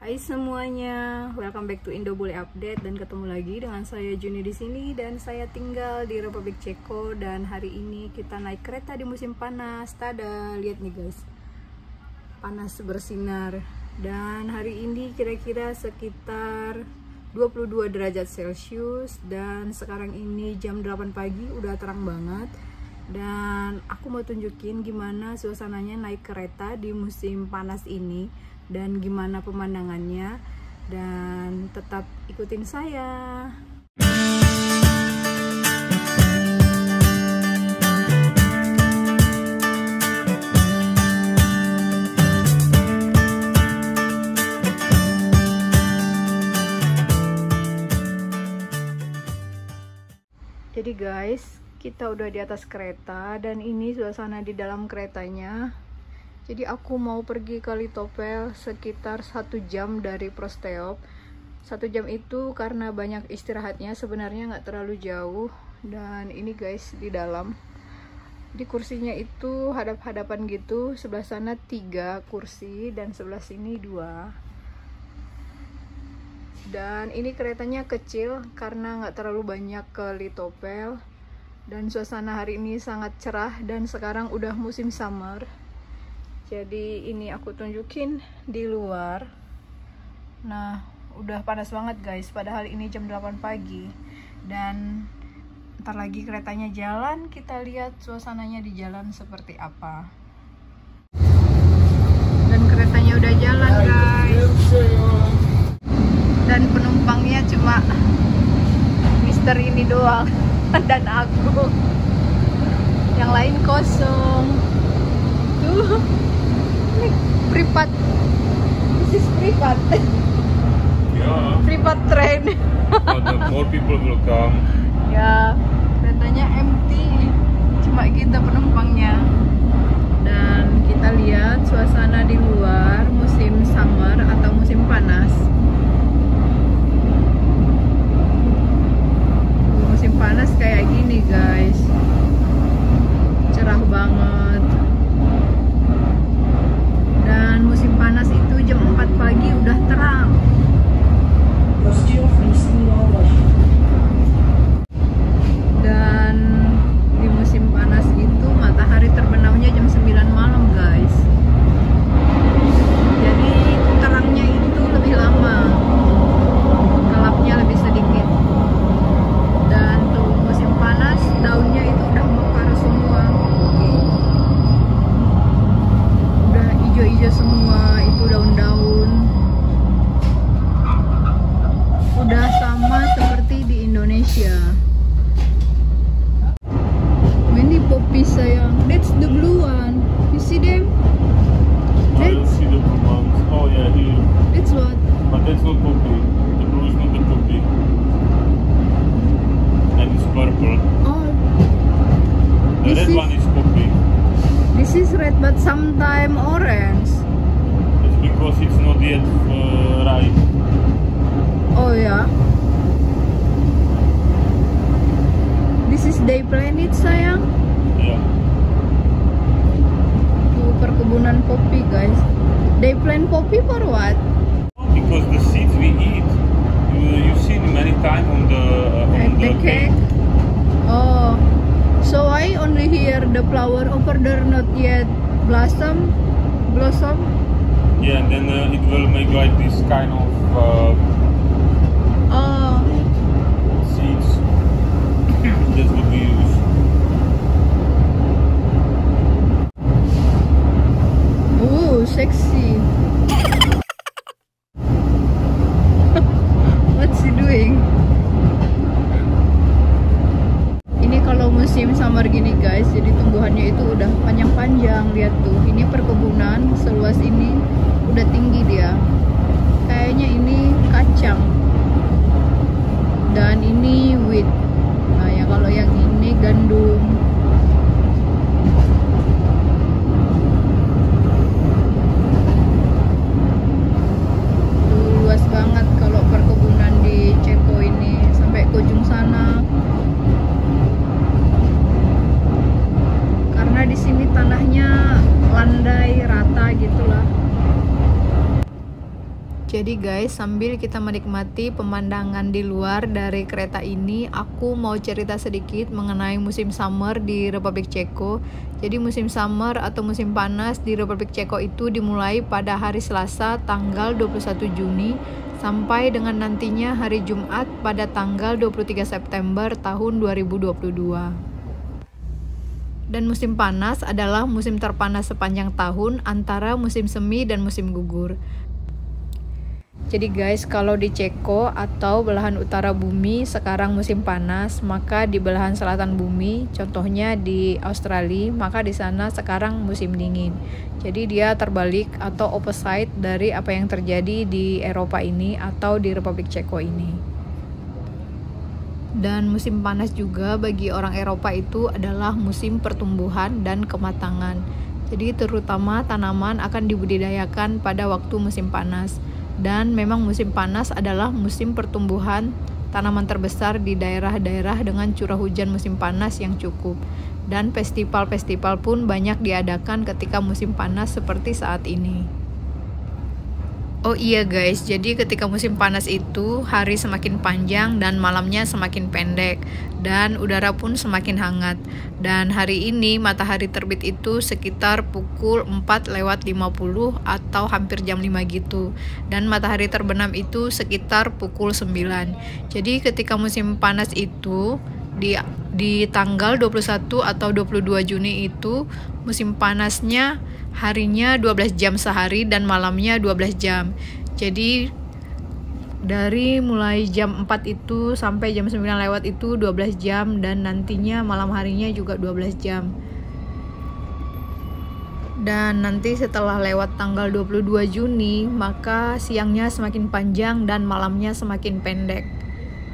Hai semuanya, welcome back to Indo Bule Update dan ketemu lagi dengan saya Juni di sini dan saya tinggal di Republik Ceko dan hari ini kita naik kereta di musim panas. Tada, lihat nih guys. Panas bersinar dan hari ini kira-kira sekitar 22 derajat Celcius dan sekarang ini jam 8 pagi udah terang banget dan aku mau tunjukin gimana suasananya naik kereta di musim panas ini dan gimana pemandangannya dan tetap ikutin saya. Jadi guys, kita udah di atas kereta dan ini suasana di dalam keretanya. Jadi aku mau pergi ke Litopel sekitar satu jam dari Prosteop. Satu jam itu karena banyak istirahatnya sebenarnya nggak terlalu jauh. Dan ini guys di dalam. Di kursinya itu hadap-hadapan gitu sebelah sana tiga kursi dan sebelah sini dua. Dan ini keretanya kecil karena nggak terlalu banyak ke Litopel dan suasana hari ini sangat cerah dan sekarang udah musim summer. Jadi ini aku tunjukin di luar. Nah udah panas banget guys. Padahal ini jam 8 pagi. Dan ntar lagi keretanya jalan kita lihat suasananya di jalan seperti apa. Dan keretanya udah jalan guys. Dan penumpangnya cuma Mister ini doang dan aku. Yang lain kosong. Tuh. Privat. This is privat. Yeah. privat train. But more people will come. ya keretanya empty. Cuma kita penumpangnya. Dan kita lihat suasana di luar poppies sayang that's the blue one you see them I don't see the blue ones. Oh yeah, here. that's what But that's not poppy. The blue is not the poppy. And it's purple. oh The This red is- one is poppy. this is red but sometime orange It's because it's not yet uh, ripe. oh ya this is day planet sayang Tuh perkebunan kopi guys. They plant poppy for what? Because the seeds we eat, you, you see many times on the uh, on the cake. oh. So I only hear the flower over there not yet blossom blossom? Yeah, and then uh, it will make like this kind of uh, landai rata gitulah jadi guys, sambil kita menikmati pemandangan di luar dari kereta ini, aku mau cerita sedikit mengenai musim summer di Republik Ceko. Jadi musim summer atau musim panas di Republik Ceko itu dimulai pada hari Selasa tanggal 21 Juni sampai dengan nantinya hari Jumat pada tanggal 23 September tahun 2022. Dan musim panas adalah musim terpanas sepanjang tahun antara musim semi dan musim gugur. Jadi guys, kalau di Ceko atau belahan utara bumi sekarang musim panas, maka di belahan selatan bumi, contohnya di Australia, maka di sana sekarang musim dingin. Jadi dia terbalik atau opposite dari apa yang terjadi di Eropa ini atau di Republik Ceko ini. Dan musim panas juga bagi orang Eropa itu adalah musim pertumbuhan dan kematangan. Jadi terutama tanaman akan dibudidayakan pada waktu musim panas dan memang musim panas adalah musim pertumbuhan tanaman terbesar di daerah-daerah dengan curah hujan musim panas yang cukup. Dan festival-festival pun banyak diadakan ketika musim panas seperti saat ini. Oh iya guys, jadi ketika musim panas itu hari semakin panjang dan malamnya semakin pendek dan udara pun semakin hangat. Dan hari ini matahari terbit itu sekitar pukul 4 lewat 50 atau hampir jam 5 gitu. Dan matahari terbenam itu sekitar pukul 9. Jadi ketika musim panas itu di di tanggal 21 atau 22 Juni itu musim panasnya harinya 12 jam sehari dan malamnya 12 jam. Jadi dari mulai jam 4 itu sampai jam 9 lewat itu 12 jam dan nantinya malam harinya juga 12 jam. Dan nanti setelah lewat tanggal 22 Juni, maka siangnya semakin panjang dan malamnya semakin pendek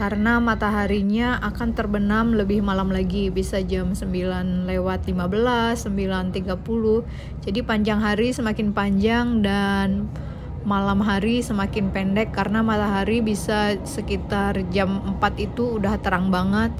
karena mataharinya akan terbenam lebih malam lagi bisa jam 9 lewat 15 9.30 jadi panjang hari semakin panjang dan malam hari semakin pendek karena matahari bisa sekitar jam 4 itu udah terang banget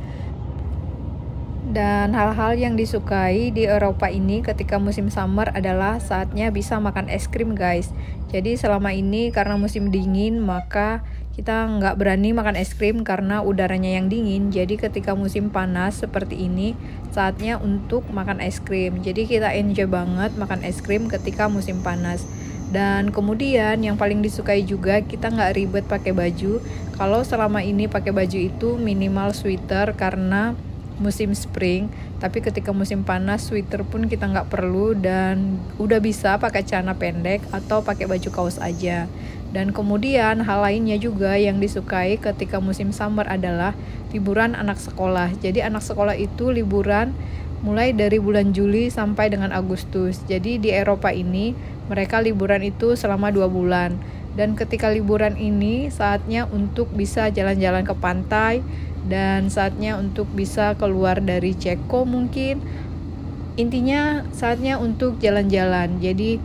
dan hal-hal yang disukai di Eropa ini ketika musim summer adalah saatnya bisa makan es krim guys. Jadi selama ini karena musim dingin maka kita nggak berani makan es krim karena udaranya yang dingin. Jadi ketika musim panas seperti ini saatnya untuk makan es krim. Jadi kita enjoy banget makan es krim ketika musim panas. Dan kemudian yang paling disukai juga kita nggak ribet pakai baju. Kalau selama ini pakai baju itu minimal sweater karena musim spring tapi ketika musim panas sweater pun kita nggak perlu dan udah bisa pakai celana pendek atau pakai baju kaos aja dan kemudian hal lainnya juga yang disukai ketika musim summer adalah liburan anak sekolah. Jadi anak sekolah itu liburan mulai dari bulan Juli sampai dengan Agustus. Jadi di Eropa ini mereka liburan itu selama dua bulan. Dan ketika liburan ini saatnya untuk bisa jalan-jalan ke pantai dan saatnya untuk bisa keluar dari Ceko mungkin. Intinya saatnya untuk jalan-jalan. Jadi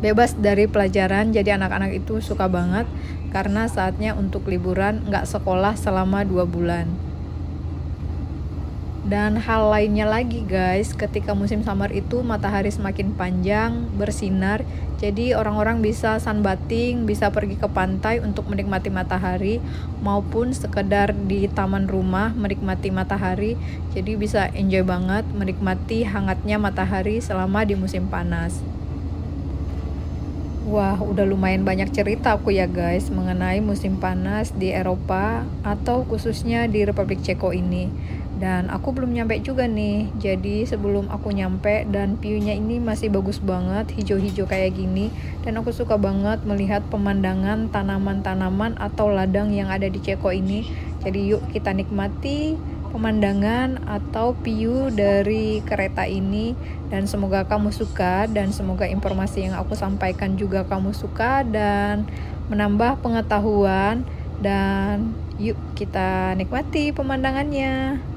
bebas dari pelajaran jadi anak-anak itu suka banget karena saatnya untuk liburan nggak sekolah selama dua bulan dan hal lainnya lagi guys, ketika musim summer itu matahari semakin panjang, bersinar, jadi orang-orang bisa sunbathing, bisa pergi ke pantai untuk menikmati matahari maupun sekedar di taman rumah menikmati matahari. Jadi bisa enjoy banget menikmati hangatnya matahari selama di musim panas. Wah, udah lumayan banyak cerita aku ya guys mengenai musim panas di Eropa atau khususnya di Republik Ceko ini. Dan aku belum nyampe juga nih. Jadi sebelum aku nyampe dan viewnya ini masih bagus banget hijau-hijau kayak gini dan aku suka banget melihat pemandangan tanaman-tanaman atau ladang yang ada di Ceko ini. Jadi yuk kita nikmati pemandangan atau view dari kereta ini dan semoga kamu suka dan semoga informasi yang aku sampaikan juga kamu suka dan menambah pengetahuan dan yuk kita nikmati pemandangannya.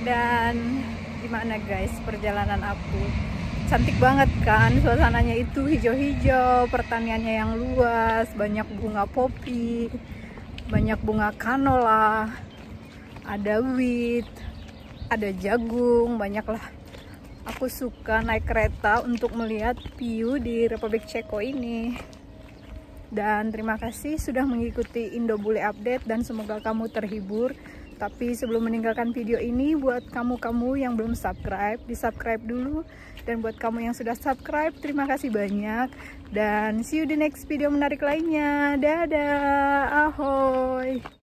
Dan gimana guys perjalanan aku? Cantik banget kan suasananya itu hijau-hijau, pertaniannya yang luas, banyak bunga popi, banyak bunga kanola, ada wheat, ada jagung, banyaklah. Aku suka naik kereta untuk melihat view di Republik Ceko ini. Dan terima kasih sudah mengikuti Indo Bule Update dan semoga kamu terhibur. Tapi sebelum meninggalkan video ini, buat kamu-kamu yang belum subscribe, di subscribe dulu. Dan buat kamu yang sudah subscribe, terima kasih banyak. Dan see you di next video menarik lainnya. Dadah, ahoy!